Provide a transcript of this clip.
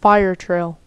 Fire Trail.